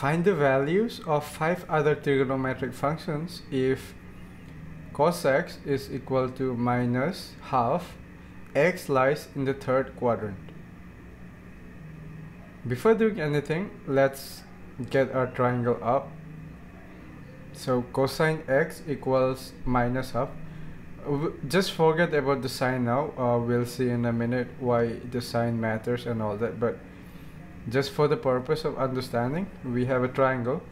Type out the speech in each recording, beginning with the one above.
Find the values of five other trigonometric functions if cos x is equal to minus half x lies in the third quadrant. Before doing anything, let's get our triangle up. So cosine x equals minus half. Just forget about the sign now. Uh, we'll see in a minute why the sign matters and all that. But just for the purpose of understanding we have a triangle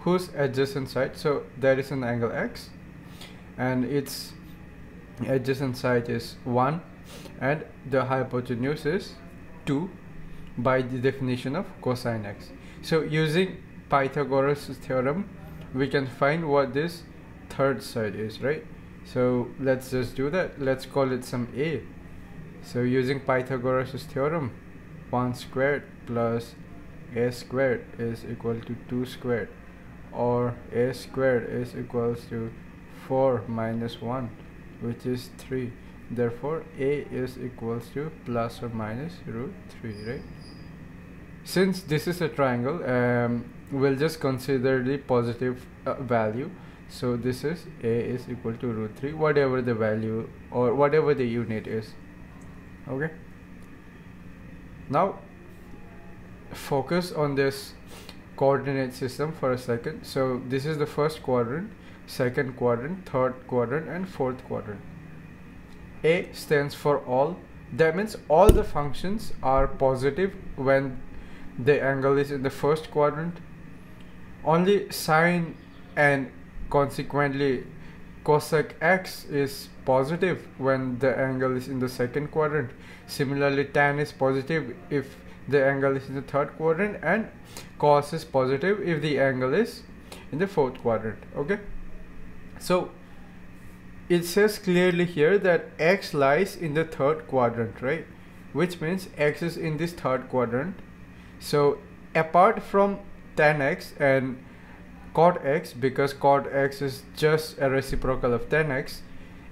whose adjacent side so there is an angle x and its adjacent side is 1 and the hypotenuse is 2 by the definition of cosine x. So using pythagoras theorem we can find what this third side is right? So let's just do that. Let's call it some a. So using pythagoras theorem 1 squared plus a squared is equal to 2 squared or a squared is equals to 4 minus 1 which is 3 therefore a is equals to plus or minus root 3 right? Since this is a triangle um, we'll just consider the positive uh, value. So this is a is equal to root 3 whatever the value or whatever the unit is. Okay now focus on this coordinate system for a second. So this is the first quadrant second quadrant third quadrant and fourth quadrant. A stands for all. That means all the functions are positive when the angle is in the first quadrant. Only sine and consequently cosec x is positive when the angle is in the second quadrant. Similarly tan is positive if the angle is in the third quadrant and cos is positive if the angle is in the fourth quadrant okay? So it says clearly here that x lies in the third quadrant right? Which means x is in this third quadrant. So apart from tan x and cot x because cot x is just a reciprocal of tan x.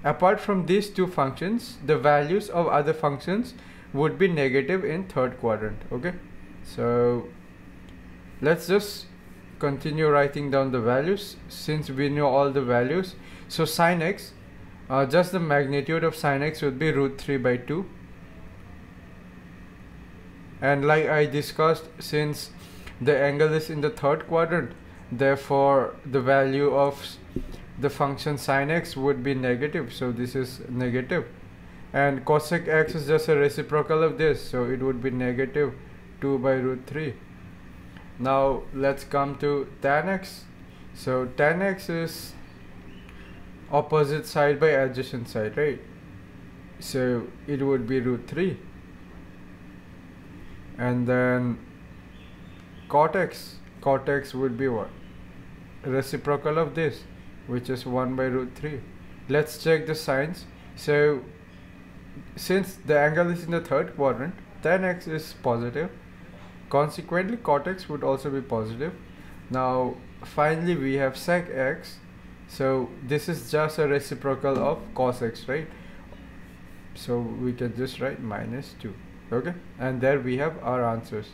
Apart from these two functions the values of other functions would be negative in third quadrant okay? So let's just continue writing down the values. Since we know all the values so sine x uh, just the magnitude of sine x would be root 3 by 2 and like I discussed since the angle is in the third quadrant therefore the value of the function sine x would be negative. So this is negative. And cosec x is just a reciprocal of this. So it would be negative 2 by root 3 now let's come to tan x. So tan x is opposite side by adjacent side right? So it would be root 3 and then cot x cot x would be what? Reciprocal of this which is 1 by root 3 let's check the signs. So since the angle is in the third quadrant tan x is positive. Consequently cot x would also be positive. Now finally we have sec x. So this is just a reciprocal of cos x right? So we can just write minus 2 okay? And there we have our answers